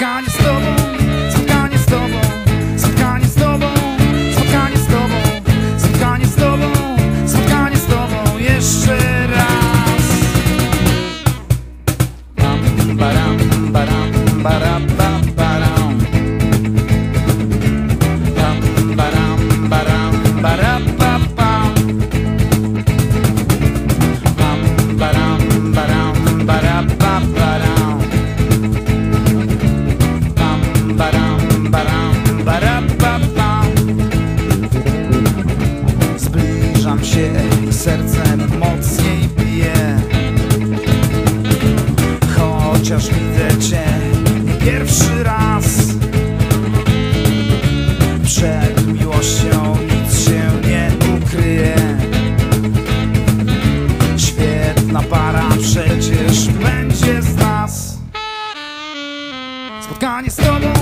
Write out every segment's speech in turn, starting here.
God is the i serce mocniej bije Chociaż widzę cię nie pierwszy raz. Przed miłością nic się nie ukryje. Świetna para przecież będzie z nas. Spotkanie z tobą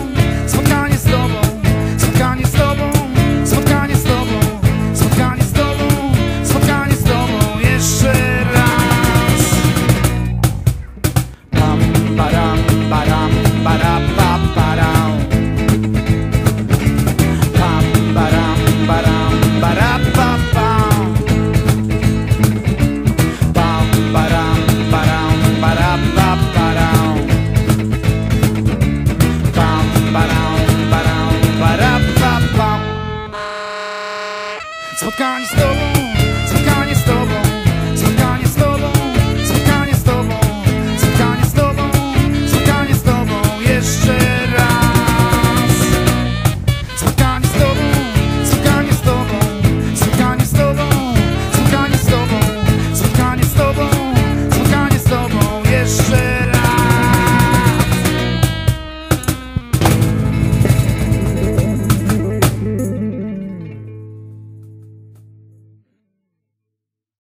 Spotkanie z tobą